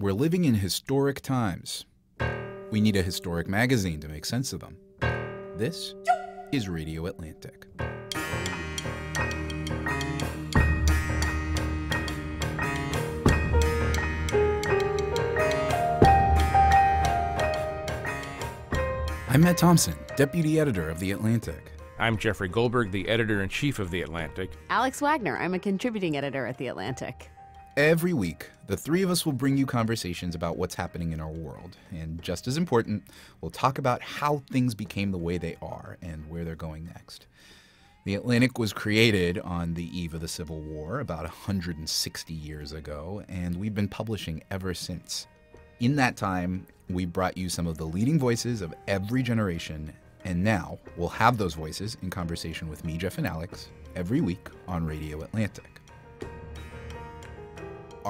We're living in historic times. We need a historic magazine to make sense of them. This is Radio Atlantic. I'm Matt Thompson, Deputy Editor of The Atlantic. I'm Jeffrey Goldberg, the editor in chief of The Atlantic. Alex Wagner, I'm a contributing editor at The Atlantic. Every week, the three of us will bring you conversations about what's happening in our world. And just as important, we'll talk about how things became the way they are and where they're going next. The Atlantic was created on the eve of the Civil War about 160 years ago, and we've been publishing ever since. In that time, we brought you some of the leading voices of every generation, and now we'll have those voices in conversation with me, Jeff, and Alex every week on Radio Atlantic.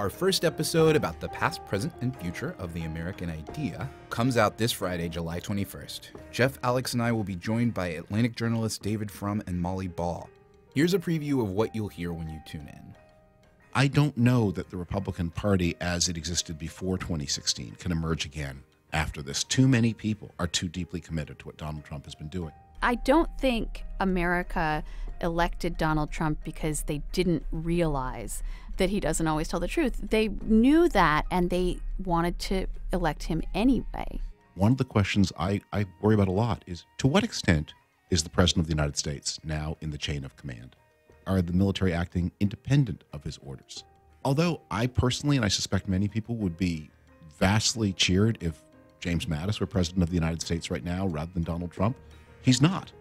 Our first episode about the past, present, and future of the American idea comes out this Friday, July 21st. Jeff, Alex, and I will be joined by Atlantic journalists David Frum and Molly Ball. Here's a preview of what you'll hear when you tune in. I don't know that the Republican Party, as it existed before 2016, can emerge again after this. Too many people are too deeply committed to what Donald Trump has been doing. I don't think America elected Donald Trump because they didn't realize that he doesn't always tell the truth. They knew that and they wanted to elect him anyway. One of the questions I, I worry about a lot is to what extent is the President of the United States now in the chain of command? Are the military acting independent of his orders? Although I personally, and I suspect many people, would be vastly cheered if James Mattis were President of the United States right now rather than Donald Trump, he's not.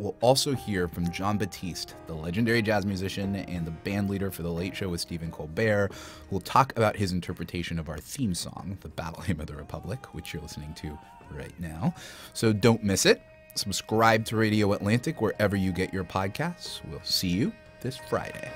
We'll also hear from Jon Batiste, the legendary jazz musician and the band leader for The Late Show with Stephen Colbert, who will talk about his interpretation of our theme song, The Battle Hymn of the Republic, which you're listening to right now. So don't miss it. Subscribe to Radio Atlantic wherever you get your podcasts. We'll see you this Friday.